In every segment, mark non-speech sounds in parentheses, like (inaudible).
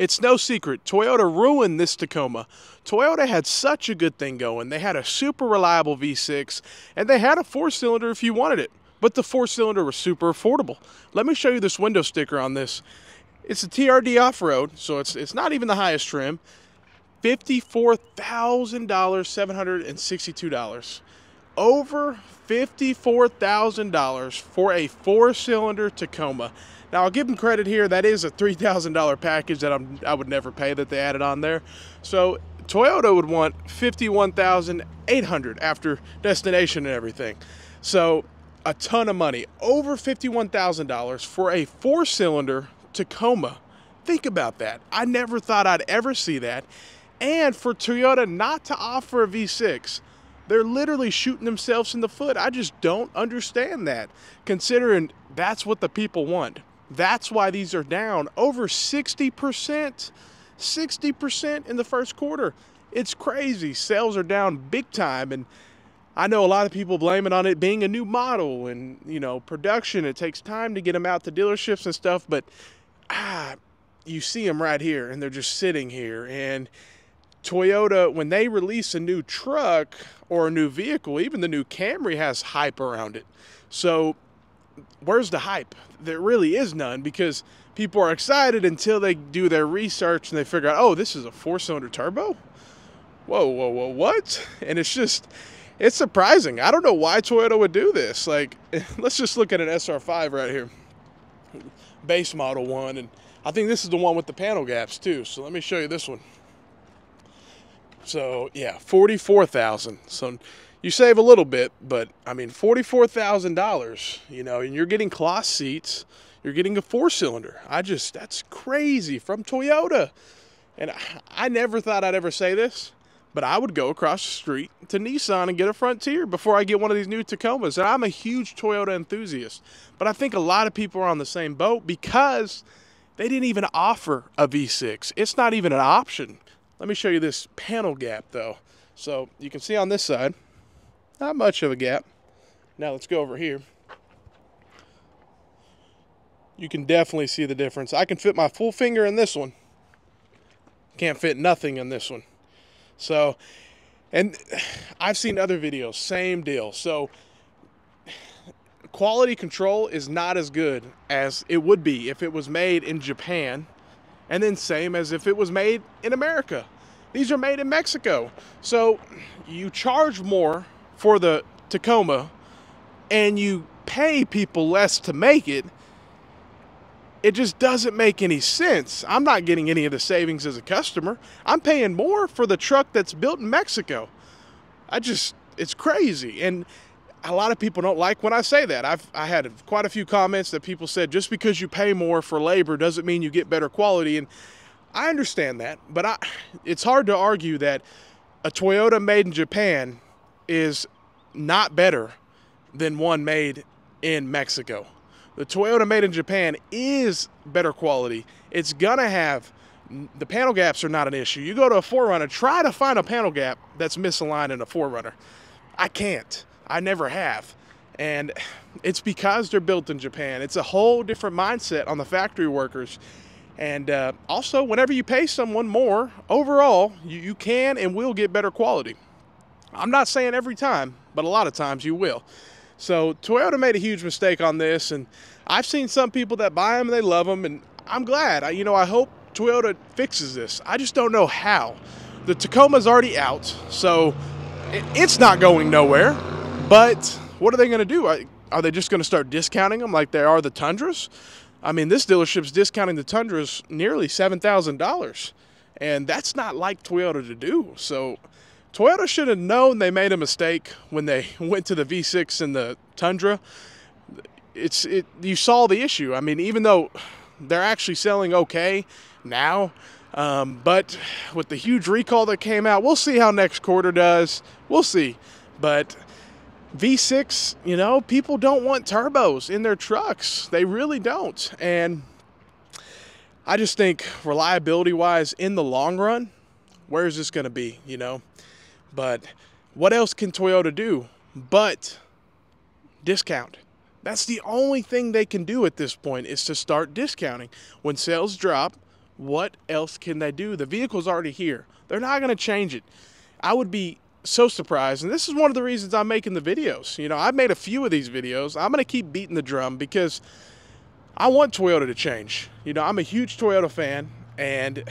It's no secret, Toyota ruined this Tacoma. Toyota had such a good thing going. They had a super reliable V6, and they had a four cylinder if you wanted it, but the four cylinder was super affordable. Let me show you this window sticker on this. It's a TRD off road, so it's, it's not even the highest trim. $54,000, $762. Over $54,000 for a four cylinder Tacoma. Now I'll give them credit here. That is a $3,000 package that I'm, I would never pay that they added on there. So Toyota would want 51,800 after destination and everything. So a ton of money, over $51,000 for a four cylinder Tacoma. Think about that. I never thought I'd ever see that. And for Toyota not to offer a V6, they're literally shooting themselves in the foot. I just don't understand that, considering that's what the people want. That's why these are down over 60%. 60% in the first quarter. It's crazy. Sales are down big time. And I know a lot of people blame it on it being a new model and, you know, production. It takes time to get them out to dealerships and stuff. But ah, you see them right here and they're just sitting here. And Toyota, when they release a new truck or a new vehicle, even the new Camry has hype around it. So, where's the hype? There really is none because people are excited until they do their research and they figure out, oh, this is a four cylinder turbo? Whoa, whoa, whoa, what? And it's just, it's surprising. I don't know why Toyota would do this. Like, (laughs) let's just look at an SR5 right here, base model one. And I think this is the one with the panel gaps too. So let me show you this one. So yeah, forty-four thousand. So you save a little bit, but I mean, forty-four thousand dollars. You know, and you're getting cloth seats. You're getting a four-cylinder. I just that's crazy from Toyota. And I, I never thought I'd ever say this, but I would go across the street to Nissan and get a Frontier before I get one of these new Tacomas. And I'm a huge Toyota enthusiast, but I think a lot of people are on the same boat because they didn't even offer a V6. It's not even an option. Let me show you this panel gap though. So you can see on this side, not much of a gap. Now let's go over here. You can definitely see the difference. I can fit my full finger in this one. Can't fit nothing in this one. So, and (sighs) I've seen other videos, same deal. So quality control is not as good as it would be if it was made in Japan and then same as if it was made in America. These are made in Mexico. So you charge more for the Tacoma and you pay people less to make it. It just doesn't make any sense. I'm not getting any of the savings as a customer. I'm paying more for the truck that's built in Mexico. I just, it's crazy. And a lot of people don't like when I say that. I've I had quite a few comments that people said just because you pay more for labor doesn't mean you get better quality and I understand that, but I it's hard to argue that a Toyota made in Japan is not better than one made in Mexico. The Toyota made in Japan is better quality. It's gonna have the panel gaps are not an issue. You go to a 4Runner, try to find a panel gap that's misaligned in a 4Runner. I can't. I never have. And it's because they're built in Japan. It's a whole different mindset on the factory workers. And uh, also, whenever you pay someone more, overall, you, you can and will get better quality. I'm not saying every time, but a lot of times you will. So Toyota made a huge mistake on this, and I've seen some people that buy them and they love them, and I'm glad. I, you know, I hope Toyota fixes this. I just don't know how. The Tacoma's already out, so it, it's not going nowhere. But what are they going to do? Are they just going to start discounting them like they are the Tundras? I mean, this dealership's discounting the Tundras nearly $7,000. And that's not like Toyota to do. So Toyota should have known they made a mistake when they (laughs) went to the V6 and the Tundra. It's it you saw the issue. I mean, even though they're actually selling okay now, um, but with the huge recall that came out, we'll see how next quarter does. We'll see. But V6, you know, people don't want turbos in their trucks. They really don't. And I just think reliability wise, in the long run, where is this going to be, you know? But what else can Toyota do but discount? That's the only thing they can do at this point is to start discounting. When sales drop, what else can they do? The vehicle's already here. They're not going to change it. I would be so surprised. And this is one of the reasons I'm making the videos. You know, I've made a few of these videos. I'm going to keep beating the drum because I want Toyota to change. You know, I'm a huge Toyota fan and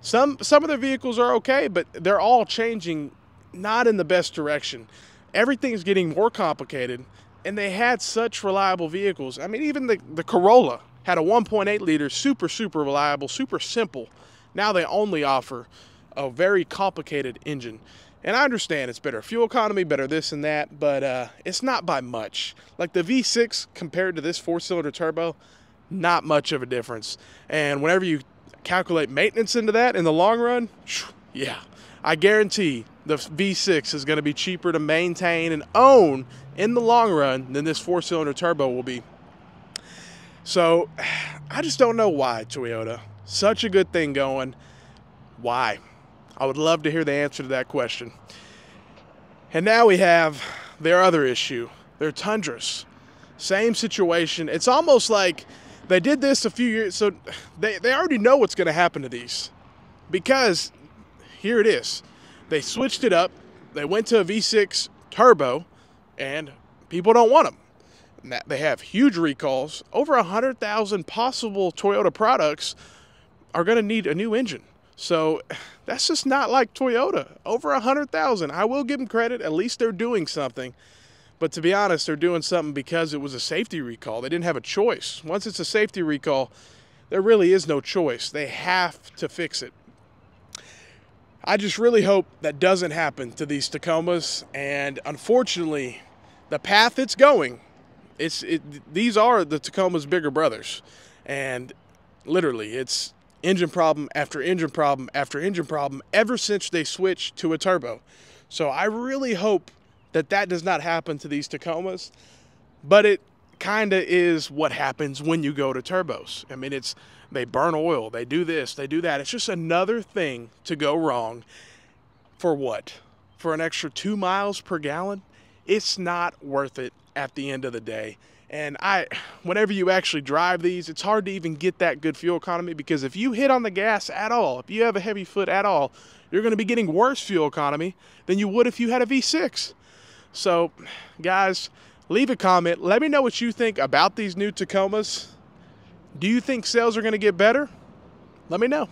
some some of their vehicles are okay, but they're all changing not in the best direction. Everything's getting more complicated and they had such reliable vehicles. I mean, even the, the Corolla had a 1.8 liter, super, super reliable, super simple. Now they only offer a very complicated engine. And I understand it's better fuel economy, better this and that, but uh, it's not by much. Like the V6 compared to this four cylinder turbo, not much of a difference. And whenever you calculate maintenance into that in the long run, yeah, I guarantee the V6 is going to be cheaper to maintain and own in the long run than this four cylinder turbo will be. So (sighs) I just don't know why, Toyota. Such a good thing going. Why? I would love to hear the answer to that question. And now we have their other issue, their Tundras. Same situation. It's almost like they did this a few years, so they, they already know what's going to happen to these. Because here it is. They switched it up. They went to a V6 turbo, and people don't want them. They have huge recalls. Over 100,000 possible Toyota products are going to need a new engine. So (sighs) that's just not like Toyota. Over a 100,000. I will give them credit. At least they're doing something. But to be honest, they're doing something because it was a safety recall. They didn't have a choice. Once it's a safety recall, there really is no choice. They have to fix it. I just really hope that doesn't happen to these Tacomas. And unfortunately, the path it's going, it's it, these are the Tacoma's bigger brothers, and literally, it's engine problem after engine problem after engine problem ever since they switched to a turbo. So I really hope that that does not happen to these Tacomas, but it kind of is what happens when you go to turbos. I mean, it's they burn oil, they do this, they do that. It's just another thing to go wrong for what? For an extra two miles per gallon? It's not worth it at the end of the day. And I, whenever you actually drive these, it's hard to even get that good fuel economy because if you hit on the gas at all, if you have a heavy foot at all, you're going to be getting worse fuel economy than you would if you had a V6. So, guys, leave a comment. Let me know what you think about these new Tacomas. Do you think sales are going to get better? Let me know.